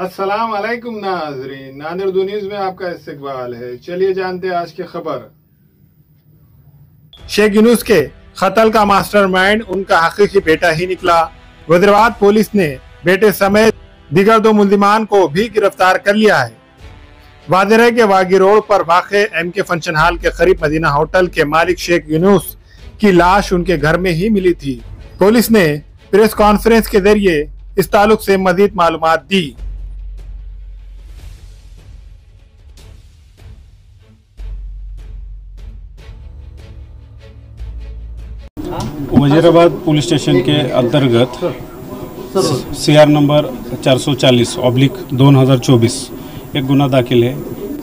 अस्सलाम वालेकुम नाजरीन। नादिर उर्दू में आपका इस्तकबाल है। चलिए जानते हैं आज की खबर। शेख यूनुस के कत्ल का मास्टरमाइंड, उनका हकीकी बेटा ही निकला। वज्रवाद पुलिस ने बेटे समेत दिगर दो मुलजिमान को भी गिरफ़्तार कर लिया है। वाजर कि वागी रोड पर वाक़ एम के फ़ंक्शन हॉल के करीब मदीना होटल के मालिक शेख यूनुस की लाश उनके घर में ही मिली थी। पुलिस ने प्रेस कॉन्फ्रेंस के ज़रिए इस ताल्लुक से मजीद मालूम दी। वजीराबाद पुलिस स्टेशन के अंतर्गत सी आर नंबर 440 ऑब्लिक 2024 एक गुना दाखिल है।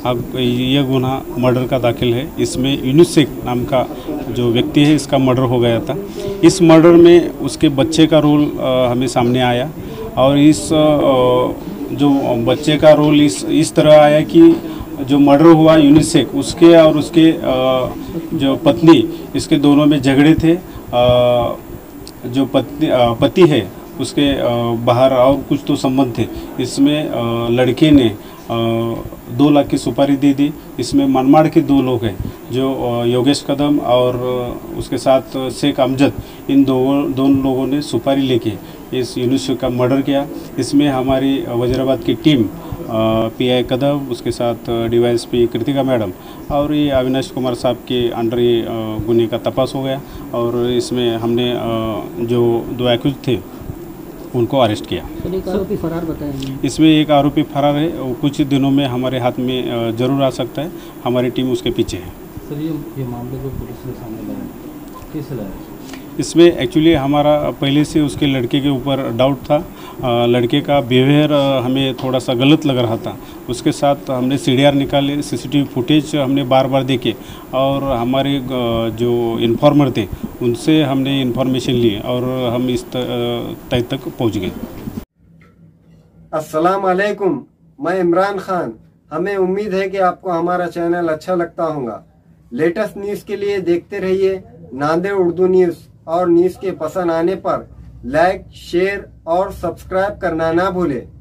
अब यह गुना मर्डर का दाखिल है। इसमें यूनिसेक नाम का जो व्यक्ति है, इसका मर्डर हो गया था। इस मर्डर में उसके बच्चे का रोल हमें सामने आया और इस जो बच्चे का रोल इस इस तरह आया कि जो मर्डर हुआ यूनिसेक, उसके और उसके जो पत्नी, इसके दोनों में झगड़े थे जो पत्नी पति है, उसके बाहर और कुछ तो संबंध थे। इसमें लड़के ने दो लाख की सुपारी दे दी। इसमें मनमाड़ के दो लोग हैं, जो योगेश कदम और उसके साथ शेख अमजद, इन दो, दोनों लोगों ने सुपारी लेके इस यूनुस का मर्डर किया। इसमें हमारी वजीराबाद की टीम पी आई कदम उसके साथ D Y S P Kritika madam और ये अविनाश कुमार साहब के अंडर ये गुने का तपास हो गया और इसमें हमने जो दो एक्यूज थे उनको अरेस्ट किया। आरोपी फरार बताया इसमें एक आरोपी फरार है वो कुछ दिनों में हमारे हाथ में ज़रूर आ सकता है हमारी टीम उसके पीछे है। सर ये ये मामले जो पुलिस ने सामने लाया कैसे लाया? इसमें एक्चुअली हमारा, पहले से उसके लड़के के ऊपर डाउट था। लड़के का बिहेवियर हमें थोड़ा सा गलत लग रहा था। उसके साथ हमने सी निकाले सीसीटीवी फुटेज हमने बार बार देखे और हमारे जो इन्फॉर्मर थे, उनसे हमने इन्फॉर्मेशन ली और हम इस तय तक पहुँच गए। अस्सलाम वालेकुम मैं इमरान खान। हमें उम्मीद है कि आपको हमारा चैनल अच्छा लगता होगा। लेटेस्ट न्यूज़ के लिए देखते रहिए नांदेड़ उर्दू न्यूज़। और न्यूज़ के पसंद आने पर लाइक शेयर और सब्सक्राइब करना ना भूलें।